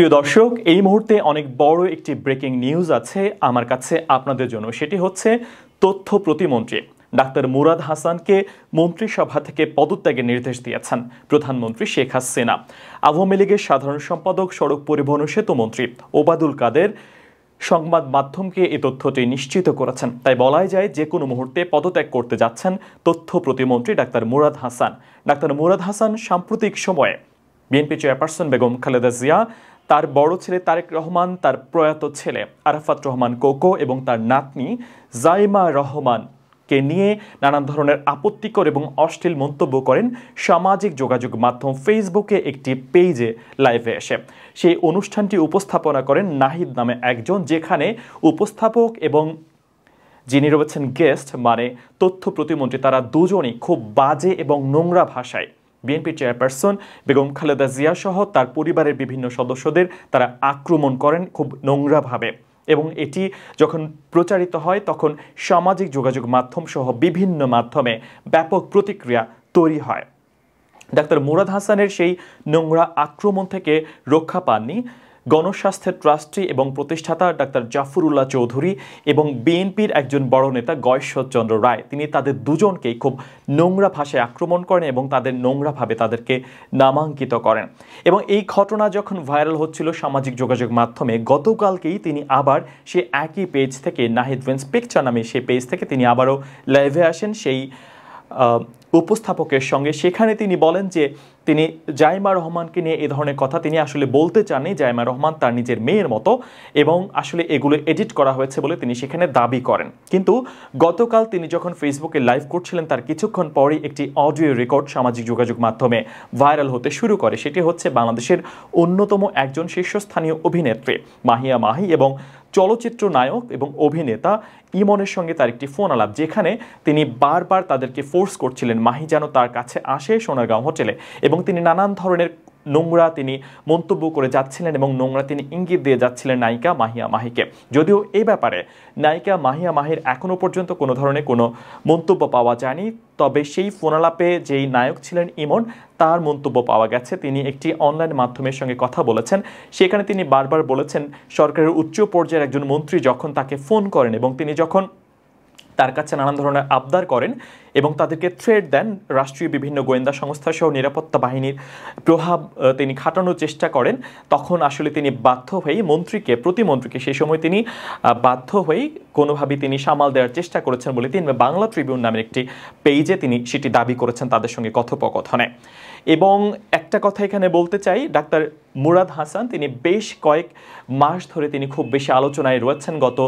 প্রিয় দর্শক, এই মুহূর্তে অনেক বড় একটি ব্রেকিং নিউজ আছে আমার কাছে আপনাদের জন্য। সেটি হচ্ছে তথ্য প্রতিমন্ত্রী ডাক্তার মুরাদ হাসানকে মন্ত্রিসভা থেকে পদত্যাগের নির্দেশ দিয়েছেন প্রধানমন্ত্রী শেখ হাসিনা। আওয়ামী লীগের সাধারণ সম্পাদক, সড়ক পরিবহন ও সেতুমন্ত্রী ওবাদুল কাদের সংবাদ মাধ্যমকে এই তথ্যটি নিশ্চিত করেছেন। তাই বলাই যায়, যে কোনো মুহূর্তে পদত্যাগ করতে যাচ্ছেন তথ্য প্রতিমন্ত্রী ডাক্তার মুরাদ হাসান। ডাক্তার মুরাদ হাসান সাম্প্রতিক সময়ে বিএনপি চেয়ারপারসন বেগম খালেদা জিয়া তার বড় ছেলে তারেক রহমান, তার প্রয়াত ছেলে আরাফাত রহমান কোকো এবং তার নাতনি জাইমা রহমান কে নিয়ে নানান ধরনের আপত্তিকর এবং অশ্লীল মন্তব্য করেন সামাজিক যোগাযোগ মাধ্যম ফেসবুকে একটি পেজে লাইভে এসে। সেই অনুষ্ঠানটি উপস্থাপনা করেন নাহিদ নামে একজন, যেখানে উপস্থাপক এবং যিনি রয়েছেন গেস্ট মানে তথ্য প্রতিমন্ত্রী, তারা দুজনই খুব বাজে এবং নোংরা ভাষায় বিএনপি চেয়ারপারসন বেগম খালেদা জিয়া সহ তার পরিবারের বিভিন্ন সদস্যদের তারা আক্রমণ করেন খুব নোংরাভাবে। এবং এটি যখন প্রচারিত হয়, তখন সামাজিক যোগাযোগ মাধ্যম সহ বিভিন্ন মাধ্যমে ব্যাপক প্রতিক্রিয়া তৈরি হয়। ডাক্তার মুরাদ হাসানের সেই নোংরা আক্রমণ থেকে রক্ষা পাননি। গণস্বাস্থ্যের ট্রাস্টি এবং প্রতিষ্ঠাতা ডাক্তার জাফরুল্লাহ চৌধুরী এবং বিএনপির একজন বড় নেতা গয়েশ্বরচন্দ্র রায়। তিনি তাদের দুজনকেই খুব নোংরা ভাষায় আক্রমণ করেন এবং তাদের নোংরাভাবে তাদেরকে নামাঙ্কিত করেন। এবং এই ঘটনা যখন ভাইরাল হচ্ছিল সামাজিক যোগাযোগ মাধ্যমে, গতকালকেই তিনি আবার সে একই পেজ থেকে নাহিদ ভেন্স পিকচার নামে সেই পেজ থেকে তিনি আবারও লাইভে আসেন। সেই উপস্থাপকের সঙ্গে সেখানে তিনি বলেন যে তিনি জাইমা রহমানকে নিয়ে এ ধরনের কথা তিনি আসলে বলতে চাননি। জাইমা রহমান তার নিজের মেয়ের মতো এবং আসলে এগুলো এডিট করা হয়েছে বলে তিনি সেখানে দাবি করেন। কিন্তু গতকাল তিনি যখন ফেসবুকে লাইভ করছিলেন, তার কিছুক্ষণ পরই একটি অডিও রেকর্ড সামাজিক যোগাযোগ মাধ্যমে ভাইরাল হতে শুরু করে। সেটি হচ্ছে বাংলাদেশের অন্যতম একজন শীর্ষস্থানীয় অভিনেত্রী মাহিয়া মাহি এবং চলচ্চিত্র নায়ক এবং অভিনেতা ইমনের সঙ্গে তার একটি ফোন আলাপ, যেখানে তিনি বারবার তাদেরকে ফোর্স করছিলেন মাহি যেন তার কাছে আসে সোনারগাঁও হোটেলে এবং তিনি নানান ধরনের নোংরা তিনি মন্তব্য করে যাচ্ছিলেন এবং নোংরা তিনি ইঙ্গিত দিয়ে যাচ্ছিলেন নায়িকা মাহিয়া মাহিকে। যদিও এই ব্যাপারে নায়িকা মাহিয়া মাহির এখনও পর্যন্ত কোনো ধরনের কোনো মন্তব্য পাওয়া যায়নি, তবে সেই ফোনালাপে যেই নায়ক ছিলেন ইমন, তার মন্তব্য পাওয়া গেছে। তিনি একটি অনলাইন মাধ্যমের সঙ্গে কথা বলেছেন। সেখানে তিনি বারবার বলেছেন, সরকারের উচ্চ পর্যায়ের একজন মন্ত্রী যখন তাকে ফোন করেন এবং তিনি যখন তার কাছে নানান ধরনের আবদার করেন এবং তাদেরকে থ্রেড দেন। রাষ্ট্রীয় বিভিন্ন গোয়েন্দা সংস্থা সহ নিরাপত্তা বাহিনীর প্রভাব তিনি খাটানোর চেষ্টা করেন। তখন আসলে তিনি বাধ্য হয়েই মন্ত্রীকে, প্রতিমন্ত্রীকে সেই সময় তিনি বাধ্য হয়েই কোনোভাবে তিনি সামাল দেওয়ার চেষ্টা করেছেন বলে তিনি বাংলা ট্রিবিউন নামের একটি পেজে তিনি সেটি দাবি করেছেন তাদের সঙ্গে কথোপকথনে। এবং একটা কথা এখানে বলতে চাই, ডাক্তার মুরাদ হাসান, তিনি বেশ কয়েক মাস ধরে তিনি খুব বেশি আলোচনায় রয়েছেন। গত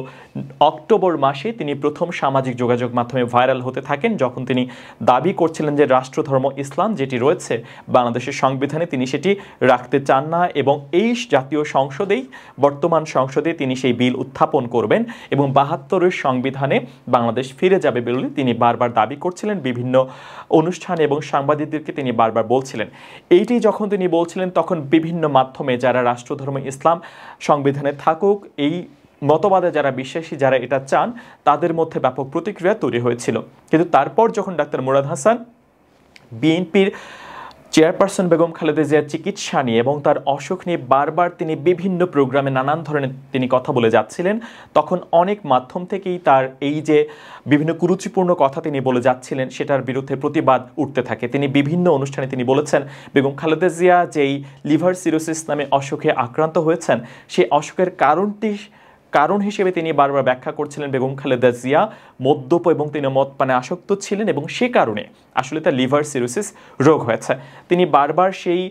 অক্টোবর মাসে তিনি প্রথম সামাজিক যোগাযোগ মাধ্যমে ভাইরাল হতে থাকেন, যখন তিনি দাবি করছিলেন যে রাষ্ট্রধর্ম ইসলাম যেটি রয়েছে বাংলাদেশের সংবিধানে তিনি সেটি রাখতে চান না এবং এই জাতীয় সংসদেই, বর্তমান সংসদে তিনি সেই বিল উত্থাপন করবেন এবং বাহাত্তরের সংবিধানে বাংলাদেশ ফিরে যাবে বলে তিনি বারবার দাবি করছিলেন। বিভিন্ন অনুষ্ঠানে এবং সাংবাদিকদেরকে তিনি বারবার বলছিলেন। এইটি যখন তিনি বলছিলেন, তখন বিভিন্ন মাধ্যমে যারা রাষ্ট্রধর্ম, ইসলাম সংবিধানে থাকুক, এই মতবাদে যারা বিশ্বাসী, যারা এটা চান, তাদের মধ্যে ব্যাপক প্রতিক্রিয়া তৈরি হয়েছিল। কিন্তু তারপর যখন ডাক্তার মুরাদ হাসান, বিএনপির চেয়ারপারসন বেগম খালেদা জিয়ার চিকিৎসা নিয়ে এবং তার অসুখ নিয়ে বারবার তিনি বিভিন্ন প্রোগ্রামে নানান ধরনের তিনি কথা বলে যাচ্ছিলেন। তখন অনেক মাধ্যম থেকেই তার এই যে বিভিন্ন কুরুচিপূর্ণ কথা তিনি বলে যাচ্ছিলেন, সেটার বিরুদ্ধে প্রতিবাদ উঠতে থাকে। তিনি বিভিন্ন অনুষ্ঠানে তিনি বলেছেন, বেগম খালেদা জিয়া যেই লিভার সিরোসিস নামে অসুখে আক্রান্ত হয়েছেন, সেই অসুখের কারণটি কারণ হিসেবে তিনি বারবার ব্যাখ্যা করছিলেন বেগম খালেদা জিয়া। মদ্যপ এবং তিনি মদপানে আসক্ত ছিলেন এবং সে কারণে আসলে তার লিভার সিরোসিস রোগ হয়েছে। তিনি বারবার সেই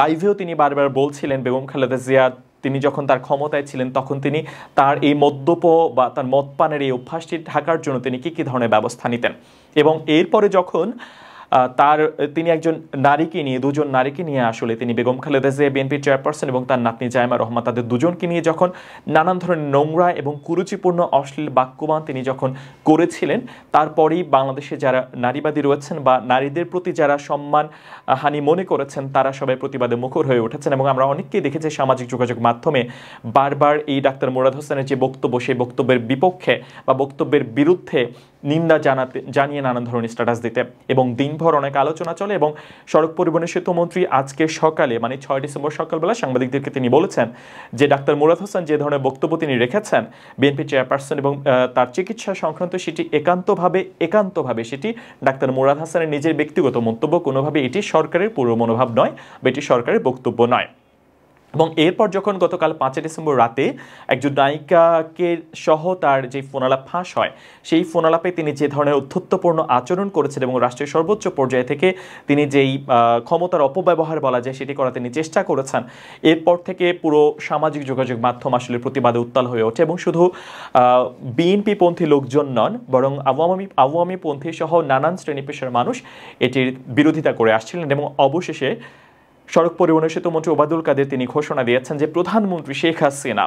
লাইভেও তিনি বারবার বলছিলেন বেগম খালেদা জিয়া, তিনি যখন তার ক্ষমতায় ছিলেন তখন তিনি তার এই মদ্যপ বা তার মদপানের এই অভ্যাসটি ঢাকার জন্য তিনি কী কী ধরনের ব্যবস্থা নিতেন? এবং এরপরে যখন তার, তিনি একজন নারীকে নিয়ে, দুজন নারীকে নিয়ে আসলে তিনি বেগম খালেদা জিয়া বিএনপির চেয়ারপারসন এবং তার নাতনি জায়মা রহমান তাদের দুজনকে নিয়ে যখন নানান ধরনের নোংরা এবং কুরুচিপূর্ণ, অশ্লীল বাক্যবান তিনি যখন করেছিলেন, তারপরেই বাংলাদেশে যারা নারীবাদী রয়েছেন বা নারীদের প্রতি যারা সম্মান হানি মনে করেছেন, তারা সবাই প্রতিবাদে মুখর হয়ে উঠেছেন এবং আমরা অনেককেই দেখেছি সামাজিক যোগাযোগ মাধ্যমে বারবার এই ডাক্তার মুরাদ হোসেনের যে বক্তব্য, সেই বক্তব্যের বিপক্ষে বা বক্তব্যের বিরুদ্ধে নিন্দা জানাতে, জানিয়ে নানান ধরনের স্ট্যাটাস দিতে এবং দিন দিনভর অনেক আলোচনা চলে এবং সড়ক পরিবহনের সেতুমন্ত্রী আজকে সকালে মানে ছয় ডিসেম্বর সকালবেলা সাংবাদিকদেরকে তিনি বলেছেন যে ডাক্তার মুরাদ হোসেন যে ধরনের বক্তব্য তিনি রেখেছেন, বিএনপি চেয়ারপারসন এবং তার চিকিৎসা সংক্রান্ত সেটি একান্তভাবে একান্তভাবে সেটি ডাক্তার মুরাদ হাসানের নিজের ব্যক্তিগত মন্তব্য, কোনোভাবে এটি সরকারের পূর্ব মনোভাব নয় বা এটি সরকারের বক্তব্য নয়। এবং এরপর যখন গতকাল পাঁচই ডিসেম্বর রাতে একজন নায়িকাকে সহ তার যে ফোনালাপ ফাঁস হয়, সেই ফোনালাপে তিনি যে ধরনের অধ্যত্বপূর্ণ আচরণ করেছেন এবং রাষ্ট্রের সর্বোচ্চ পর্যায়ে থেকে তিনি যেই ক্ষমতার অপব্যবহার বলা যায় সেটি করার তিনি চেষ্টা করেছেন, এরপর থেকে পুরো সামাজিক যোগাযোগ মাধ্যম আসলে প্রতিবাদে উত্তাল হয়ে ওঠে এবং শুধু বিএনপি পন্থী লোকজন নন, বরং আওয়ামী আওয়ামী পন্থী সহ নানান শ্রেণি পেশার মানুষ এটির বিরোধিতা করে আসছিলেন এবং অবশেষে সড়ক পরিবহন ও সেতু মন্ত্রী ওবায়দুল কাদের তিনি ঘোষণা দিয়েছেন যে প্রধানমন্ত্রী শেখ হাসিনা,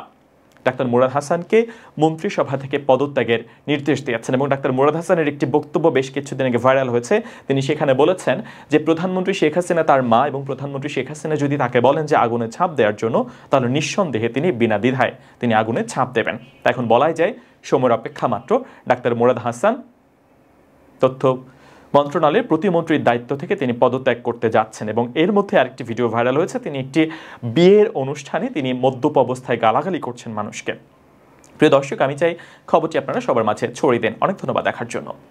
ডাক্তার মুরাদ হাসানকে মন্ত্রিসভা থেকে পদত্যাগের নির্দেশ দিয়েছেন এবং ডাক্তার মুরাদ হাসানের একটি বক্তব্য বেশ কিছুদিন আগে ভাইরাল হয়েছে। তিনি সেখানে বলেছেন যে প্রধানমন্ত্রী শেখ হাসিনা তার মা এবং প্রধানমন্ত্রী শেখ হাসিনা যদি তাকে বলেন যে আগুনে ছাপ দেওয়ার জন্য, তাহলে নিঃসন্দেহে তিনি বিনা দ্বিধায় তিনি আগুনে ছাপ দেবেন। তা এখন বলাই যায়, সময়ের অপেক্ষা মাত্র। ডাক্তার মুরাদ হাসান, তথ্য মন্ত্রণালয়ের প্রতিমন্ত্রীর দায়িত্ব থেকে তিনি পদত্যাগ করতে যাচ্ছেন এবং এর মধ্যে আরেকটি ভিডিও ভাইরাল হয়েছে। তিনি একটি বিয়ের অনুষ্ঠানে তিনি মদ্যপ অবস্থায় গালাগালি করছেন মানুষকে। প্রিয় দর্শক, আমি চাই খবরটি আপনারা সবার মাঝে ছড়িয়ে দেন। অনেক ধন্যবাদ দেখার জন্য।